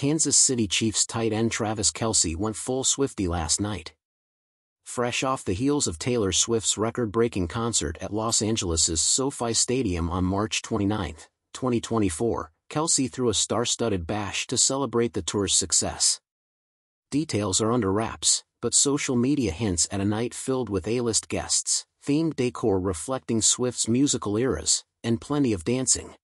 Kansas City Chiefs tight end Travis Kelce went full Swiftie last night. Fresh off the heels of Taylor Swift's record-breaking concert at Los Angeles' SoFi Stadium on March 29, 2024, Kelce threw a star-studded bash to celebrate the tour's success. Details are under wraps, but social media hints at a night filled with A-list guests, themed decor reflecting Swift's musical eras, and plenty of dancing.